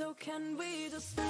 So can we just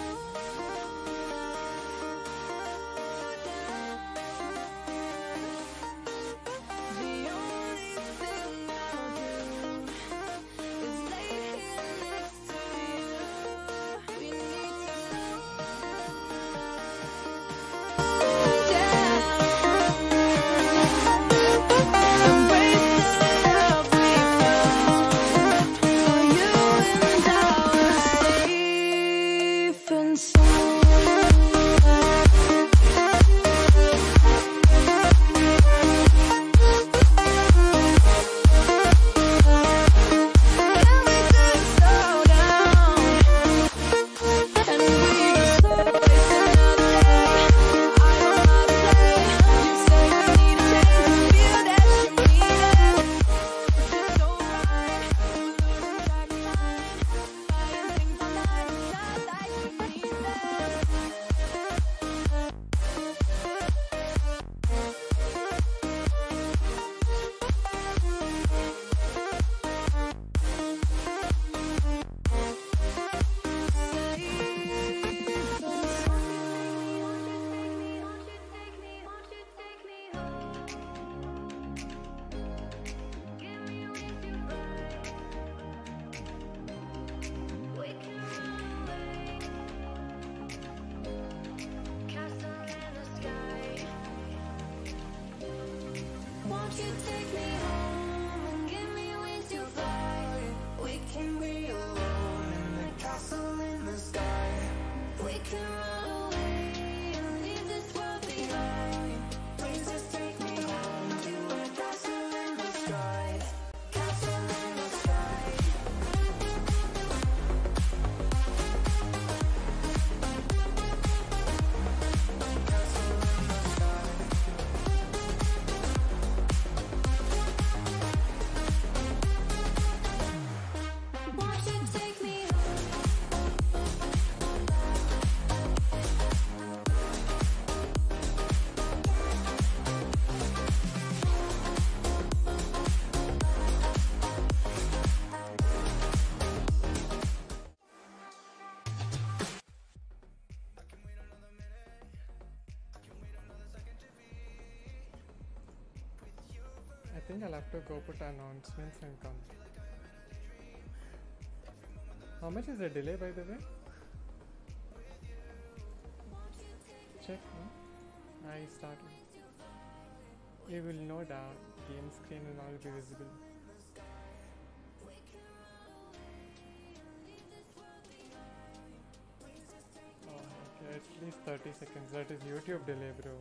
you take me home think I'll have to go put announcements and come. How much is the delay by the way? Check, no? I started. You will know that game screen will all be visible. Oh, okay, at least 30 seconds. That is YouTube delay, bro.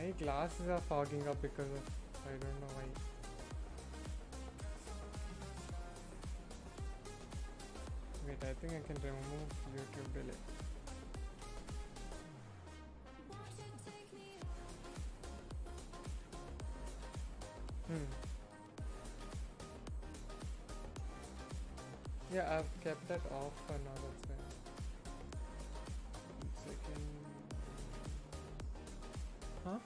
My glasses are fogging up because of I don't know why. Wait, I think I can remove YouTube delay. Hmm. Yeah, I've kept that off for now, Huh?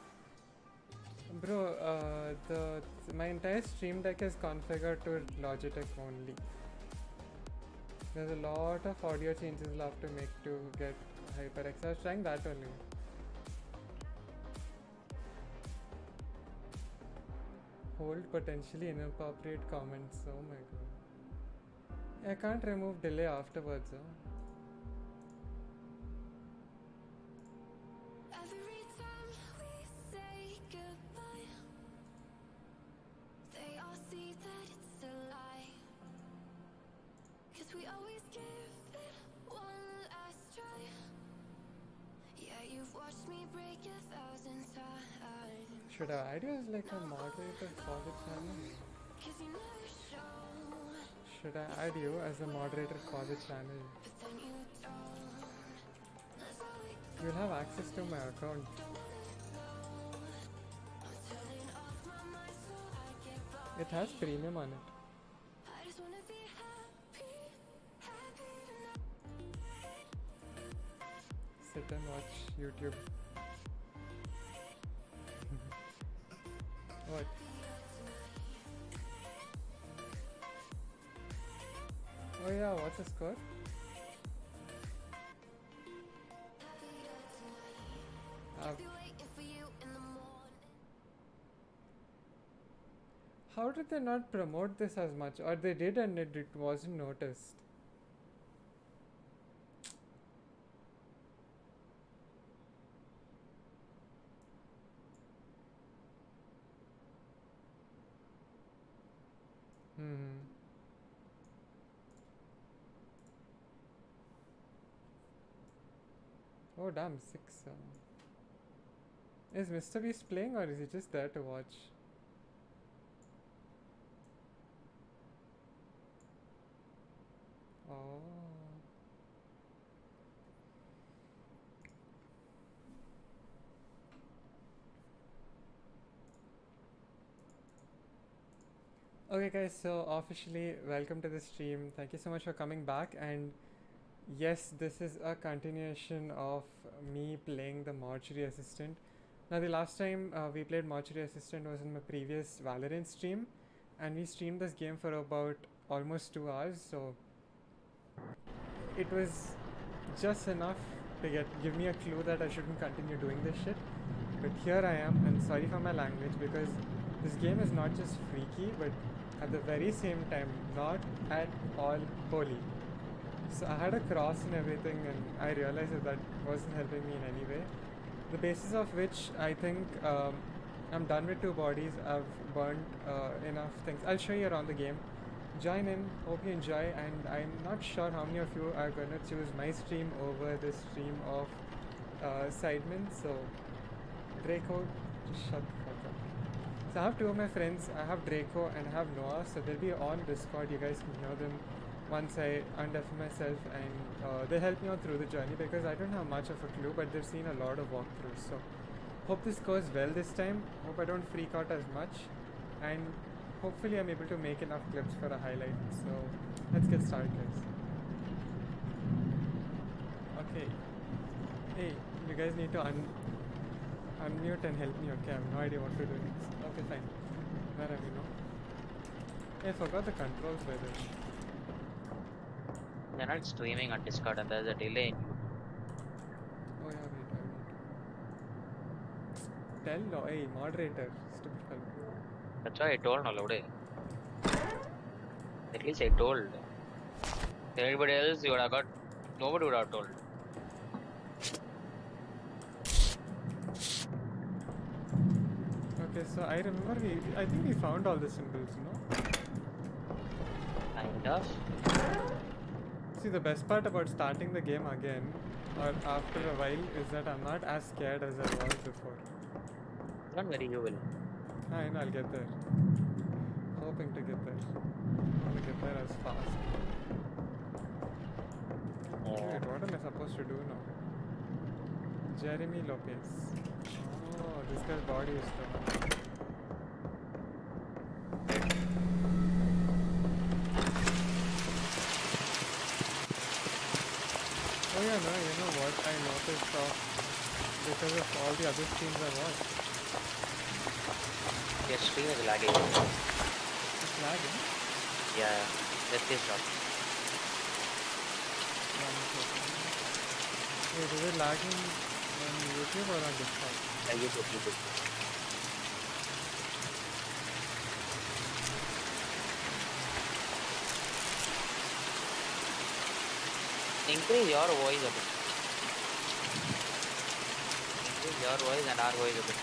Bro, uh, the my entire stream deck is configured to Logitech only. There's a lot of audio changes I'll have to make to get HyperX. I was trying that only. Hold potentially inappropriate comments. Oh my god. I can't remove delay afterwards. Huh? Should I add you as like a moderator for the channel? Cause you never show, Should I add you as a moderator for the channel? you don't. That's how it You'll have access to my account. turning off my mind so I get by. It has premium on it. I just wanna be happy, happy tonight. Sit and watch YouTube. Oh yeah, what's the score? Uh, how did they not promote this as much? Or they did and it, it wasn't noticed? Hmm. Oh damn, six. Uh. Is Mr. Beast playing or is he just there to watch? Oh. Okay, guys, so officially, welcome to the stream. Thank you so much for coming back. And yes, this is a continuation of me playing the Mortuary Assistant. Now, the last time uh, we played Mortuary Assistant was in my previous Valorant stream, and we streamed this game for about almost two hours. So it was just enough to get give me a clue that I shouldn't continue doing this shit. But here I am, and sorry for my language because this game is not just freaky, but at the very same time, not at all holy. So I had a cross and everything, and I realized that that wasn't helping me in any way. The basis of which I think um, I'm done with two bodies. I've burnt uh, enough things. I'll show you around the game. Join in. Hope you enjoy. And I'm not sure how many of you are gonna choose my stream over the stream of uh, Sidemen. So Draco, just shut the fuck up. So I have two of my friends. I have Draco and I have Noah. So they'll be on Discord. You guys can hear them once I undeafen myself, and uh, they help me out through the journey because I don't have much of a clue, but they've seen a lot of walkthroughs. So hope this goes well this time. Hope I don't freak out as much, and hopefully I'm able to make enough clips for a highlight. So let's get started, guys. Okay. Hey, you guys need to un- unmute and help me. Okay, I have no idea what to do next. Okay, fine. Where are we now? I forgot the controls by the way. They're not streaming on Discord and there's a delay. Oh yeah, wait, I to tell no, hey moderator, stupid fellow. That's why I told Nalode. At least I told. Everybody else, you would have got. Nobody would have told. Okay, so I remember we, I think we found all the symbols, no? Kind of. See, the best part about starting the game again, or after a while, is that I'm not as scared as I was before. Not very you will. I know I'll get there. Hoping to get there. I want to get there as fast. Wait, what am I supposed to do now? Jeremy Lopez. Oh, this guy's body is stolen. No, you know what I noticed of because of all the other streams I watched. Your stream is lagging. It's lagging. Yeah, that is not. Wait, is it lagging on YouTube or on Discord? Yeah, YouTube, YouTube. Increase your voice a bit. Increase your voice and our voice a bit.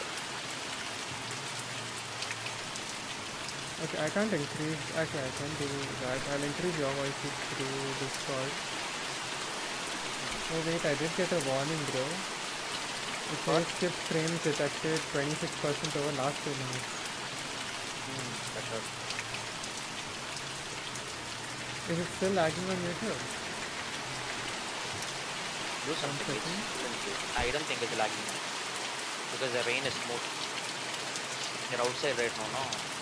Okay, I can't increase. Actually, I can do that. I'll increase your voice through Discord. Oh wait, I did get a warning, bro. It says skip frames detected 26% over last two minutes. Hmm, that's. Is it still lagging on YouTube? Do something. I don't think it's lagging. Because the rain is smooth. You're outside right now, no?